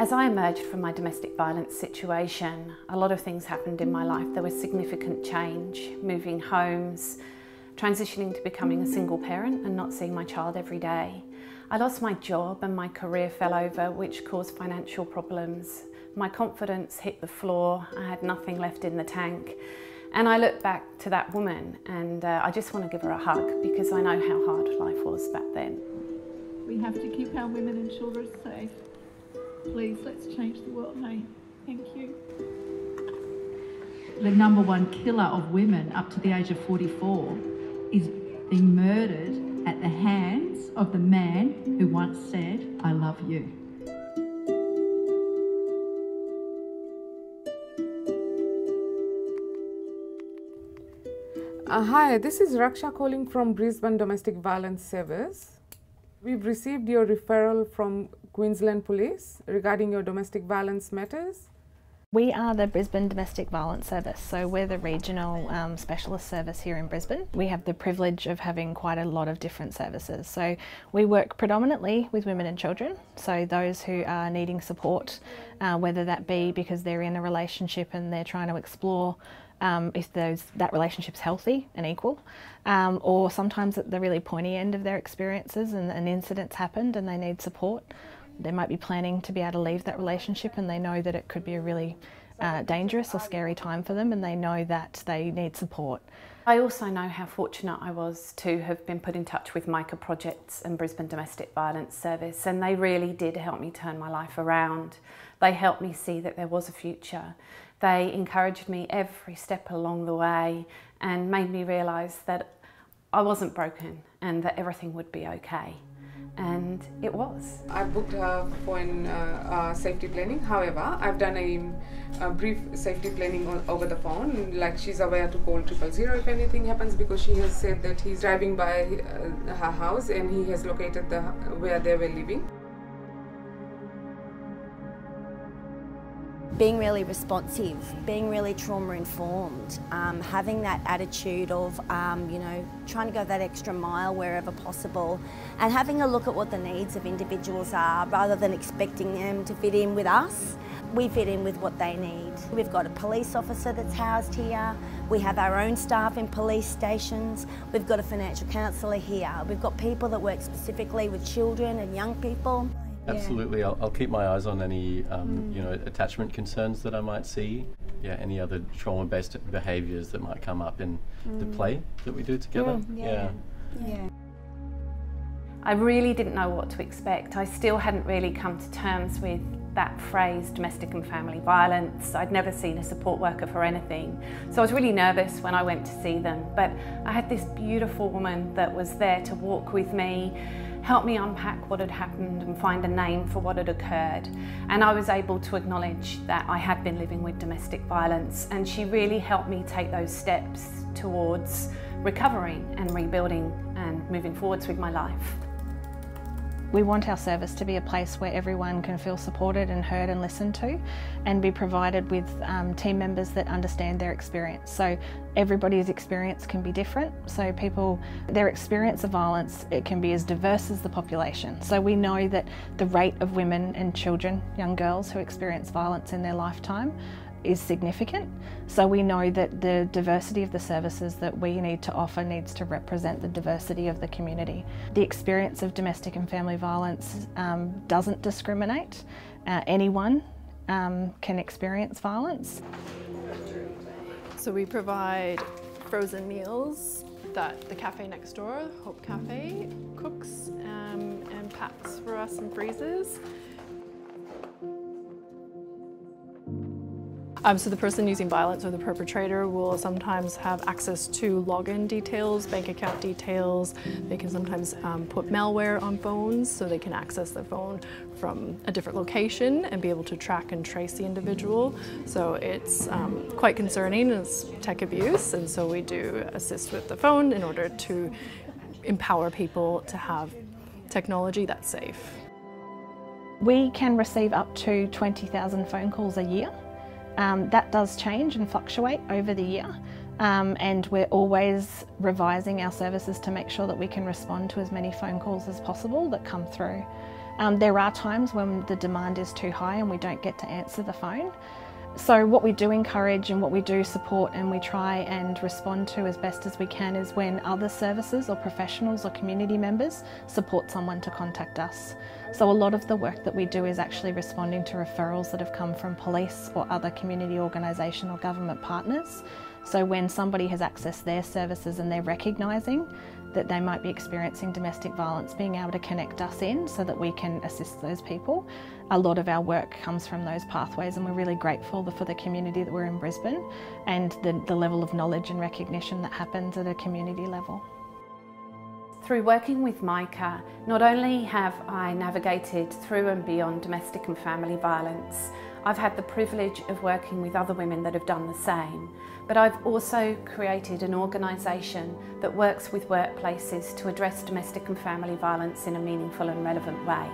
As I emerged from my domestic violence situation, a lot of things happened in my life. There was significant change, moving homes, transitioning to becoming a single parent and not seeing my child every day. I lost my job and my career fell over, which caused financial problems. My confidence hit the floor, I had nothing left in the tank. And I look back to that woman and uh, I just want to give her a hug because I know how hard life was back then. We have to keep our women and children safe. Please, let's change the world, hey? Thank you. The number one killer of women up to the age of 44 is being murdered at the hands of the man who once said, I love you. Uh, hi, this is Raksha calling from Brisbane Domestic Violence Service. We've received your referral from Queensland Police regarding your domestic violence matters. We are the Brisbane Domestic Violence Service, so we're the regional um, specialist service here in Brisbane. We have the privilege of having quite a lot of different services. So we work predominantly with women and children, so those who are needing support, uh, whether that be because they're in a relationship and they're trying to explore um, if those, that relationship's healthy and equal, um, or sometimes at the really pointy end of their experiences and an incident's happened and they need support they might be planning to be able to leave that relationship and they know that it could be a really uh, dangerous or scary time for them and they know that they need support. I also know how fortunate I was to have been put in touch with Micah Projects and Brisbane Domestic Violence Service and they really did help me turn my life around. They helped me see that there was a future. They encouraged me every step along the way and made me realise that I wasn't broken and that everything would be okay and it was. I booked her for an uh, uh, safety planning. However, I've done a, a, brief safety planning on, over the phone. Like she's aware to call triple zero if anything happens because she has said that he's driving by uh, her house and he has located the where they were living. Being really responsive, being really trauma informed, um, having that attitude of, um, you know, trying to go that extra mile wherever possible, and having a look at what the needs of individuals are rather than expecting them to fit in with us. We fit in with what they need. We've got a police officer that's housed here. We have our own staff in police stations. We've got a financial counsellor here. We've got people that work specifically with children and young people. Absolutely, I'll, I'll, keep my eyes on any um, mm. you know attachment concerns that I might see. Yeah, any other trauma-based behaviours that might come up in mm. the play that we do together. Yeah. yeah. yeah. yeah. I really didn't know what to expect. I still hadn't really come to terms with that phrase, domestic and family violence. I'd never seen a support worker for anything. So I was really nervous when I went to see them. But I had this beautiful woman that was there to walk with me help me unpack what had happened and find a name for what had occurred. And I was able to acknowledge that I had been living with domestic violence and she really helped me take those steps towards recovering and rebuilding and moving forwards with my life. We want our service to be a place where everyone can feel supported and heard and listened to and be provided with um, team members that understand their experience. So everybody's experience can be different. So people, their experience of violence, it can be as diverse as the population. So we know that the rate of women and children, young girls who experience violence in their lifetime is significant. So we know that the diversity of the services that we need to offer needs to represent the diversity of the community. The experience of domestic and family violence um, doesn't discriminate. Uh, anyone um, can experience violence. So we provide frozen meals that the cafe next door, Hope Cafe, cooks um, and packs for us and freezes. Um, so the person using violence or the perpetrator will sometimes have access to login details, bank account details. They can sometimes um, put malware on phones so they can access their phone from a different location and be able to track and trace the individual. So it's um, quite concerning, it's tech abuse, and so we do assist with the phone in order to empower people to have technology that's safe. We can receive up to 20,000 phone calls a year. Um, that does change and fluctuate over the year. Um, and we're always revising our services to make sure that we can respond to as many phone calls as possible that come through. Um, there are times when the demand is too high and we don't get to answer the phone. So what we do encourage and what we do support and we try and respond to as best as we can is when other services or professionals or community members support someone to contact us. So a lot of the work that we do is actually responding to referrals that have come from police or other community organisation or government partners. So when somebody has accessed their services and they're recognising that they might be experiencing domestic violence, being able to connect us in so that we can assist those people. A lot of our work comes from those pathways and we're really grateful for the community that we're in Brisbane and the, the level of knowledge and recognition that happens at a community level. Through working with Micah, not only have I navigated through and beyond domestic and family violence, I've had the privilege of working with other women that have done the same, but I've also created an organisation that works with workplaces to address domestic and family violence in a meaningful and relevant way.